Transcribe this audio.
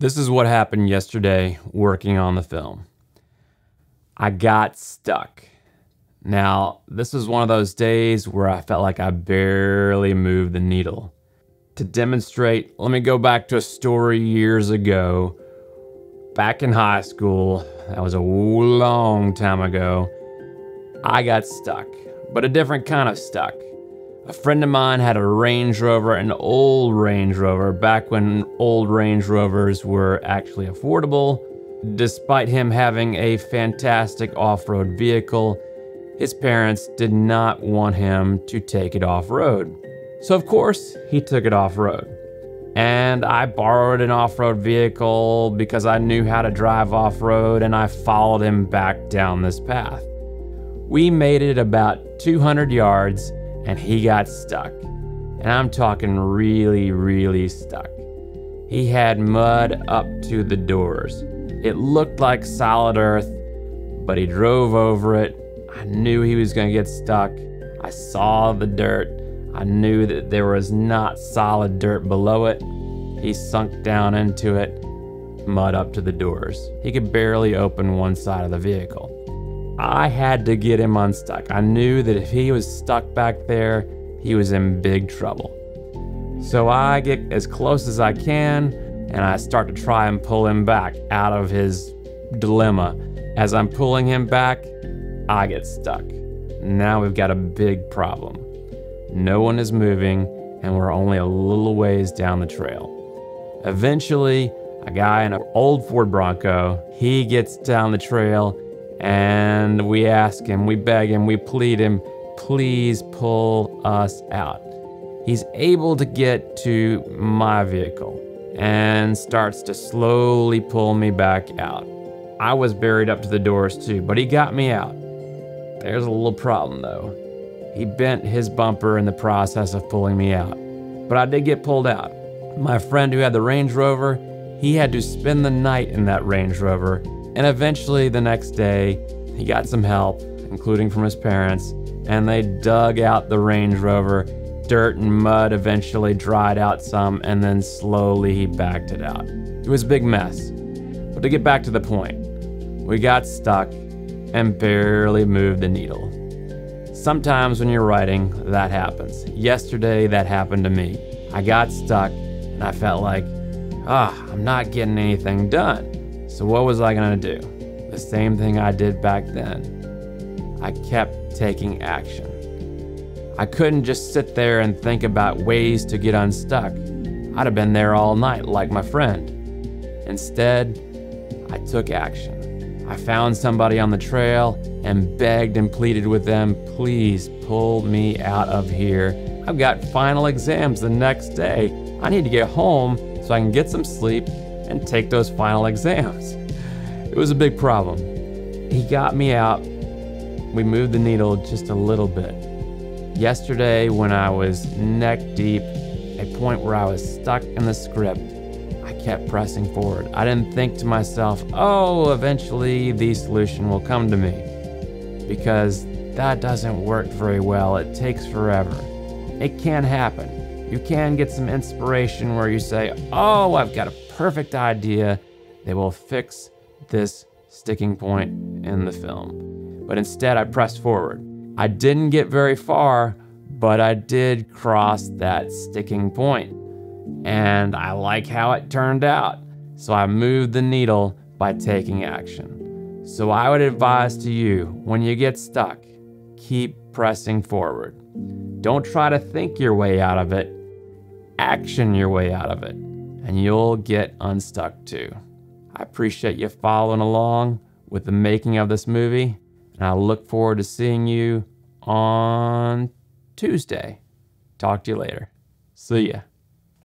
This is what happened yesterday working on the film. I got stuck. Now, this was one of those days where I felt like I barely moved the needle. To demonstrate, let me go back to a story years ago. Back in high school, that was a long time ago, I got stuck, but a different kind of stuck. A friend of mine had a Range Rover, an old Range Rover, back when old Range Rovers were actually affordable. Despite him having a fantastic off road vehicle, his parents did not want him to take it off road. So, of course, he took it off road. And I borrowed an off road vehicle because I knew how to drive off road and I followed him back down this path. We made it about 200 yards and he got stuck. And I'm talking really, really stuck. He had mud up to the doors. It looked like solid earth, but he drove over it. I knew he was gonna get stuck. I saw the dirt. I knew that there was not solid dirt below it. He sunk down into it, mud up to the doors. He could barely open one side of the vehicle. I had to get him unstuck. I knew that if he was stuck back there, he was in big trouble. So I get as close as I can and I start to try and pull him back out of his dilemma. As I'm pulling him back, I get stuck. Now we've got a big problem. No one is moving and we're only a little ways down the trail. Eventually, a guy in an old Ford Bronco, he gets down the trail and we ask him, we beg him, we plead him, please pull us out. He's able to get to my vehicle and starts to slowly pull me back out. I was buried up to the doors too, but he got me out. There's a little problem though. He bent his bumper in the process of pulling me out, but I did get pulled out. My friend who had the Range Rover, he had to spend the night in that Range Rover and eventually, the next day, he got some help, including from his parents, and they dug out the Range Rover. Dirt and mud eventually dried out some, and then slowly he backed it out. It was a big mess. But to get back to the point, we got stuck and barely moved the needle. Sometimes when you're writing, that happens. Yesterday, that happened to me. I got stuck and I felt like, ah, I'm not getting anything done. So, what was I gonna do? The same thing I did back then. I kept taking action. I couldn't just sit there and think about ways to get unstuck. I'd have been there all night, like my friend. Instead, I took action. I found somebody on the trail and begged and pleaded with them, please pull me out of here. I've got final exams the next day. I need to get home so I can get some sleep and take those final exams. It was a big problem. He got me out. We moved the needle just a little bit. Yesterday, when I was neck deep, a point where I was stuck in the script, I kept pressing forward. I didn't think to myself, oh, eventually the solution will come to me. Because that doesn't work very well. It takes forever. It can happen. You can get some inspiration where you say, oh, I've got a perfect idea that will fix this sticking point in the film. But instead, I pressed forward. I didn't get very far, but I did cross that sticking point. And I like how it turned out. So I moved the needle by taking action. So I would advise to you when you get stuck, keep pressing forward. Don't try to think your way out of it, action your way out of it and you'll get unstuck too. I appreciate you following along with the making of this movie, and I look forward to seeing you on Tuesday. Talk to you later. See ya.